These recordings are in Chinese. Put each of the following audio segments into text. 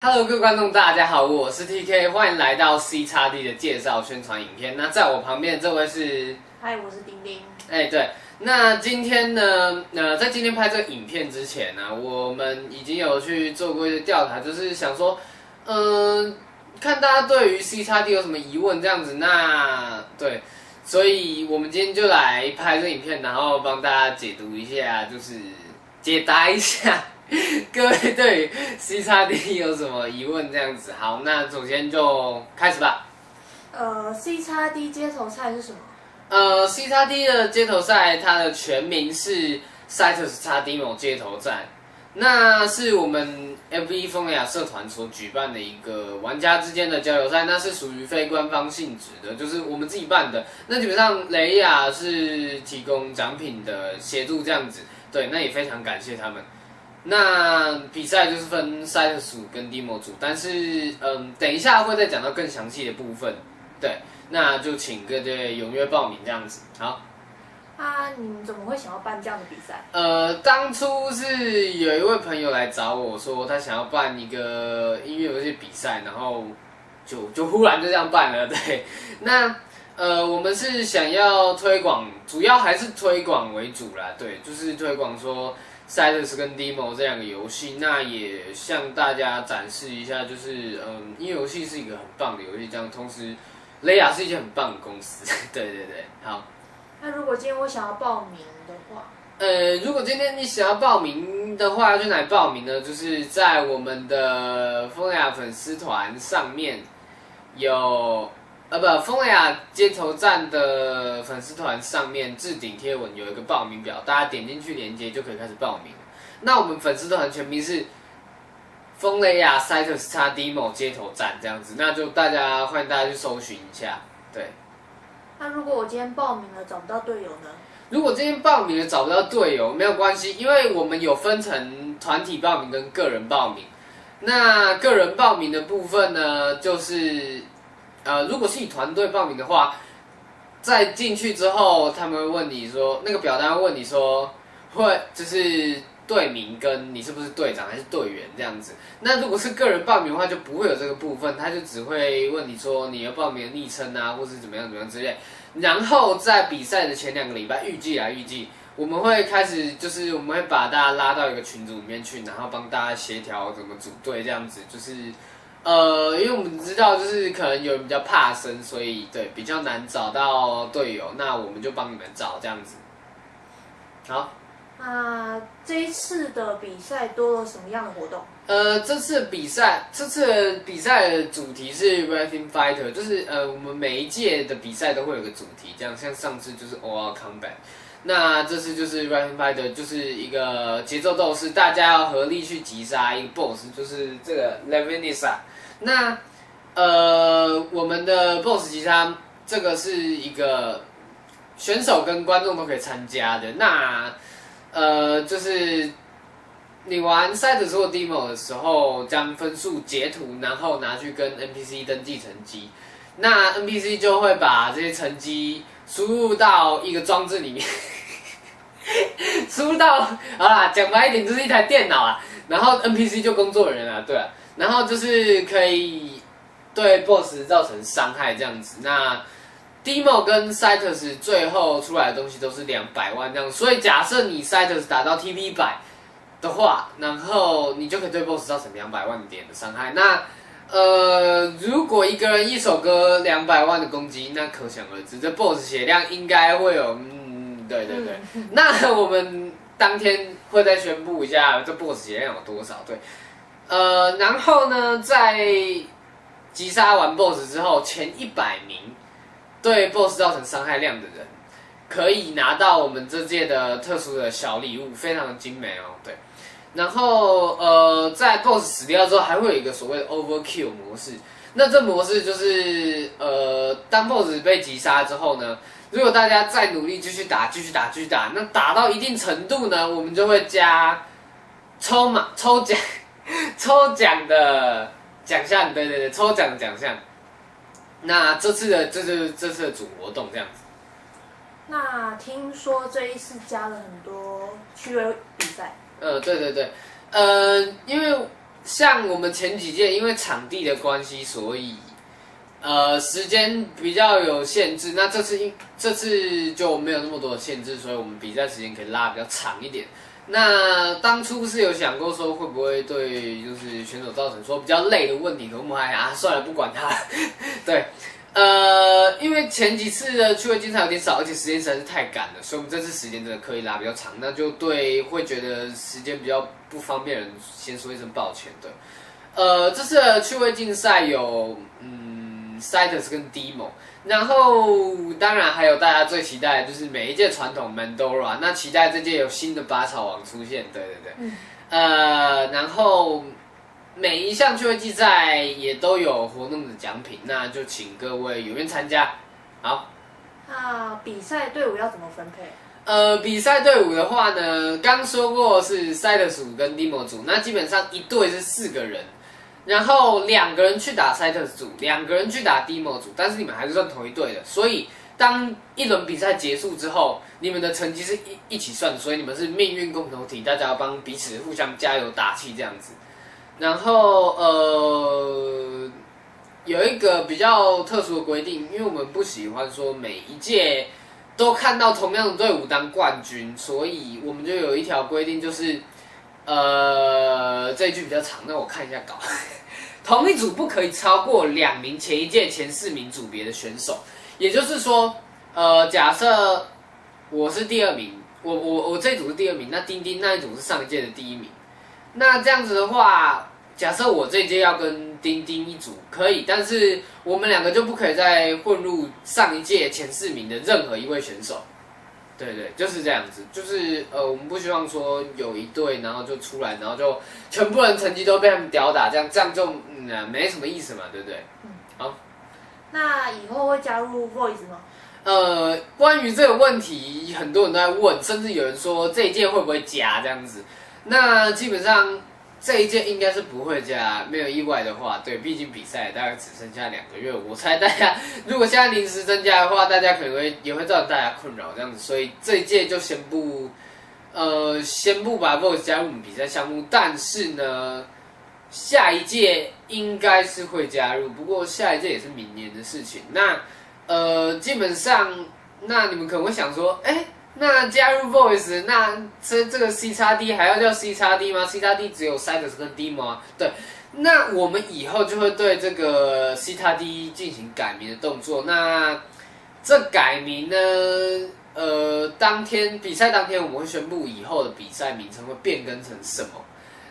Hello，各位观众，大家好，我是 TK，欢迎来到 C 叉 D 的介绍宣传影片。那在我旁边的这位是，嗨，我是丁丁。哎，对，那今天呢，呃，在今天拍这个影片之前呢，我们已经有去做过一些调查，就是想说，嗯、看大家对于 C 叉 D 有什么疑问这样子。那对，所以我们今天就来拍这影片，然后帮大家解读一下，就是解答一下。各位对于 C 叉 D 有什么疑问？这样子，好，那首先就开始吧。呃，C 叉 D 街头赛是什么？呃，C 叉 D 的街头赛，它的全名是 Citus 叉 Demo 街头战，那是我们 FV 风雅社团所举办的一个玩家之间的交流赛，那是属于非官方性质的，就是我们自己办的。那基本上雷亚是提供奖品的协助这样子，对，那也非常感谢他们。那比赛就是分 Citus 组跟 Demo 组，但是嗯，等一下会再讲到更详细的部分，对。那就请各位踊跃报名这样子。好，啊，你们怎么会想要办这样的比赛？呃，当初是有一位朋友来找我说，他想要办一个音乐游戏比赛，然后就就忽然就这样办了。对，那呃，我们是想要推广，主要还是推广为主啦。对，就是推广说 Citus 跟 Demo 这两个游戏，那也向大家展示一下，就是嗯，因为游戏是一个很棒的游戏，这样同时。雷亚是一间很棒的公司，对对对，好。那如果今天我想要报名的话，呃，如果今天你想要报名的话，要去哪里报名呢？就是在我们的风雅粉丝团上面有，呃，不，风雅街头站的粉丝团上面置顶贴文有一个报名表，大家点进去链接就可以开始报名。那我们粉丝团全名是。风雷亚 Citus 叉 Demo 街头站这样子，那就大家欢迎大家去搜寻一下。对，那如果我今天报名了找不到队友呢？如果今天报名了找不到队友，没有关系，因为我们有分成团体报名跟个人报名。那个人报名的部分呢，就是呃，如果是以团队报名的话，在进去之后，他们会问你说，那个表单问你说，会就是。队名跟你是不是队长还是队员这样子，那如果是个人报名的话，就不会有这个部分，他就只会问你说你要报名的昵称啊，或是怎么样怎么样之类。然后在比赛的前两个礼拜，预计啊预计，我们会开始就是我们会把大家拉到一个群组里面去，然后帮大家协调怎么组队这样子，就是呃，因为我们知道就是可能有人比较怕生，所以对比较难找到队友，那我们就帮你们找这样子。好。那这一次的比赛多了什么样的活动？呃，这次比赛，这次比赛的主题是 Wrestling Fighter，就是呃，我们每一届的比赛都会有个主题，这样像上次就是 All Combat，那这次就是 Wrestling Fighter，就是一个节奏斗士，大家要合力去击杀一个 BOSS，就是这个 Levinisa。那呃，我们的 BOSS 击杀这个是一个选手跟观众都可以参加的，那。呃，就是你玩赛德或 demo 的时候，将分数截图，然后拿去跟 NPC 登记成绩，那 NPC 就会把这些成绩输入到一个装置里面，输入到好啦，讲白一点就是一台电脑啊，然后 NPC 就工作人员啊，对啊，然后就是可以对 BOSS 造成伤害这样子，那。Demo 跟 Citus 最后出来的东西都是两百万这样，所以假设你 Citus 打到 TP 百的话，然后你就可以对 BOSS 造成两百万点的伤害。那呃，如果一个人一首歌两百万的攻击，那可想而知，这 BOSS 血量应该会有，嗯，对对对。那我们当天会再宣布一下这 BOSS 血量有多少，对。呃，然后呢，在击杀完 BOSS 之后，前一百名。对 BOSS 造成伤害量的人，可以拿到我们这届的特殊的小礼物，非常的精美哦。对，然后呃，在 BOSS 死掉之后，还会有一个所谓的 Overkill 模式。那这模式就是呃，当 BOSS 被击杀之后呢，如果大家再努力继续打，继续打，继续打，那打到一定程度呢，我们就会加抽嘛抽奖 抽奖的奖项，对对对，抽奖奖项。那这次的这是这次的主活动这样子。那听说这一次加了很多趣味比赛。呃，对对对，呃，因为像我们前几届因为场地的关系，所以呃时间比较有限制。那这次因这次就没有那么多的限制，所以我们比赛时间可以拉比较长一点。那当初是有想过说会不会对就是选手造成说比较累的问题，可我们还啊算了不管他。对，呃，因为前几次的趣味竞赛有点少，而且时间实在是太赶了，所以我们这次时间真的可以拉比较长，那就对会觉得时间比较不方便的人先说一声抱歉的。呃，这次的趣味竞赛有嗯 Citus 跟 Demo。然后，当然还有大家最期待的就是每一届传统 Mandora，那期待这届有新的拔草王出现，对对对，嗯呃，然后每一项趣味竞赛也都有活动的奖品，那就请各位踊跃参加。好，那比赛队伍要怎么分配？呃，比赛队伍的话呢，刚说过是 Side 组跟 Demo 组，那基本上一队是四个人。然后两个人去打赛特组，两个人去打 demo 组，但是你们还是算同一队的。所以当一轮比赛结束之后，你们的成绩是一一起算，所以你们是命运共同体，大家要帮彼此互相加油打气这样子。然后呃，有一个比较特殊的规定，因为我们不喜欢说每一届都看到同样的队伍当冠军，所以我们就有一条规定，就是呃这一句比较长，那我看一下稿。同一组不可以超过两名前一届前四名组别的选手，也就是说，呃，假设我是第二名，我我我这一组是第二名，那丁丁那一组是上一届的第一名，那这样子的话，假设我这一届要跟丁丁一组可以，但是我们两个就不可以再混入上一届前四名的任何一位选手。对对，就是这样子，就是呃，我们不希望说有一队，然后就出来，然后就全部人成绩都被他们吊打，这样这样就嗯、啊没什么意思嘛，对不对好？那以后会加入 Voice 吗？呃，关于这个问题，很多人都在问，甚至有人说这一届会不会加这样子。那基本上这一届应该是不会加，没有意外的话，对，毕竟比赛大概只剩下两个月，我猜大家如果现在临时增加的话，大家可能会也会造成大家困扰这样子，所以这一届就先不呃先不把 VOICE 加入我们比赛项目，但是呢。下一届应该是会加入，不过下一届也是明年的事情。那呃，基本上，那你们可能会想说，哎，那加入 Voice，那这这个 C 叉 D 还要叫 C 叉 D 吗？C 叉 D 只有 Side 跟 Demo 啊。对，那我们以后就会对这个 C 叉 D 进行改名的动作。那这改名呢，呃，当天比赛当天我们会宣布以后的比赛名称会变更成什么。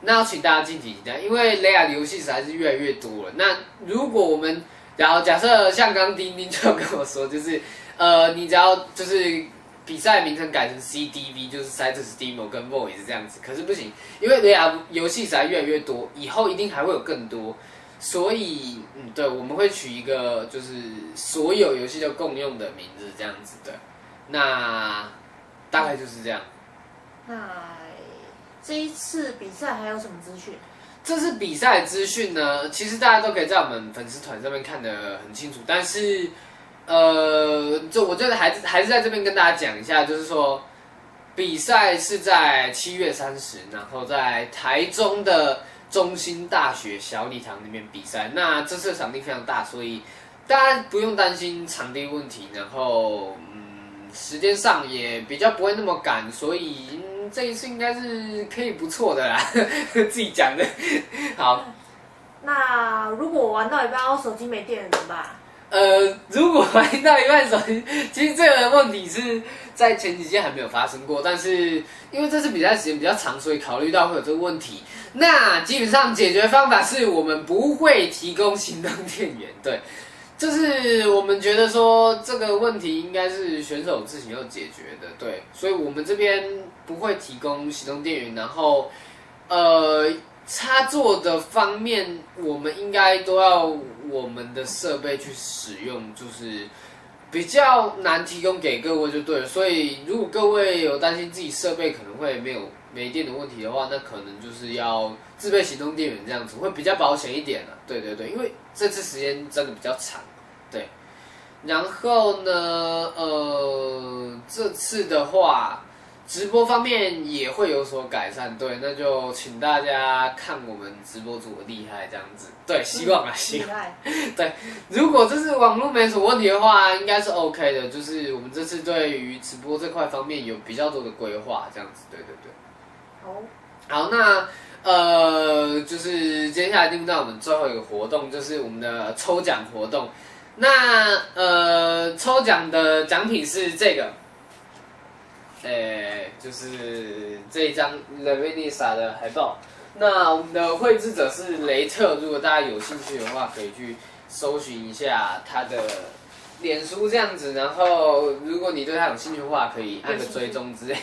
那要请大家敬请期待，因为雷亚的游戏实在是越来越多了。那如果我们，然后假设像刚丁丁就跟我说，就是呃，你只要就是比赛名称改成 CDV，就是 Citus Demo 跟 Voice 这样子，可是不行，因为雷亚游戏实在越来越多，以后一定还会有更多，所以嗯，对，我们会取一个就是所有游戏都共用的名字这样子的。那大概就是这样。那这一次比赛还有什么资讯？这次比赛的资讯呢，其实大家都可以在我们粉丝团上面看得很清楚。但是，呃，就我觉得还是还是在这边跟大家讲一下，就是说，比赛是在七月三十，然后在台中的中心大学小礼堂里面比赛。那这次场地非常大，所以大家不用担心场地问题。然后，嗯，时间上也比较不会那么赶，所以。这一次应该是可以不错的啦，自己讲的。好，那如果玩到一半，我手机没电了怎么办？呃，如果玩到一半手机，其实这个问题是在前几届还没有发生过，但是因为这次比赛时间比较长，所以考虑到会有这个问题。那基本上解决方法是我们不会提供行动电源，对。就是我们觉得说这个问题应该是选手自行要解决的，对，所以我们这边不会提供启动电源，然后，呃，插座的方面，我们应该都要我们的设备去使用，就是比较难提供给各位就对了。所以如果各位有担心自己设备可能会没有没电的问题的话，那可能就是要自备行动电源这样子会比较保险一点了。对对对，因为这次时间真的比较长。对，然后呢？呃，这次的话，直播方面也会有所改善，对，那就请大家看我们直播组的厉害，这样子，对，希望啊，希厉望。对，如果这次网络没什么问题的话，应该是 OK 的。就是我们这次对于直播这块方面有比较多的规划，这样子，对对对。好，好，那呃，就是接下来进入到我们最后一个活动，就是我们的抽奖活动。那呃，抽奖的奖品是这个，诶、就是这一张 l e v i n i s 的海报。那我们的绘制者是雷特，如果大家有兴趣的话，可以去搜寻一下他的脸书这样子。然后，如果你对他有兴趣的话，可以按个追踪之类，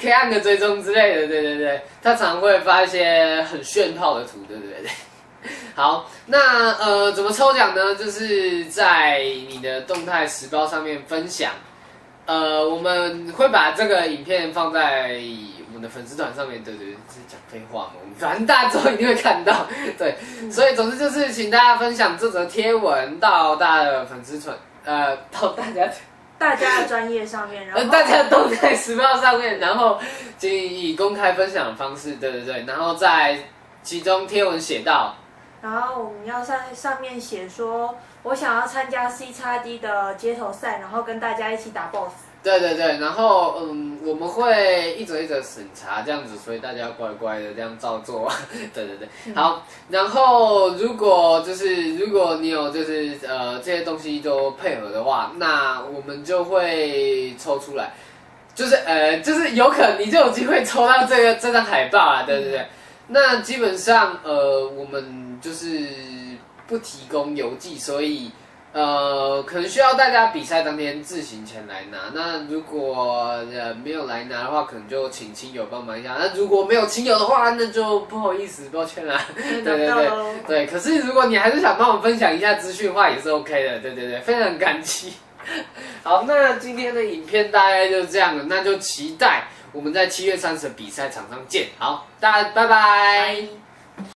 可以按个追踪之类的。对对对，他常会发一些很炫炮的图，对对对。好，那呃，怎么抽奖呢？就是在你的动态时报上面分享，呃，我们会把这个影片放在我们的粉丝团上面。对对对，这是讲废话嘛，我们反正大家之后一定会看到。对，所以总之就是请大家分享这则贴文到大家的粉丝团，呃，到大家 大家的专业上面，然呃后大家都在时报上面，然后请以公开分享的方式，对对对，然后在其中贴文写到。然后我们要在上面写说，我想要参加 C 叉 D 的街头赛，然后跟大家一起打 BOSS。对对对，然后嗯，我们会一则一则审查这样子，所以大家要乖乖的这样照做。对对对，好。然后如果就是如果你有就是呃这些东西都配合的话，那我们就会抽出来，就是呃就是有可能你就有机会抽到这个这张海报啊，对对对。那基本上呃我们就是不提供邮寄，所以。呃，可能需要大家比赛当天自行前来拿。那如果呃没有来拿的话，可能就请亲友帮忙一下。那如果没有亲友的话，那就不好意思，抱歉啦。对对对可是如果你还是想帮我分享一下资讯的话，也是 OK 的。对对对，非常感激。好，那今天的影片大概就是这样了，那就期待我们在七月三十的比赛场上见。好，大家拜拜拜。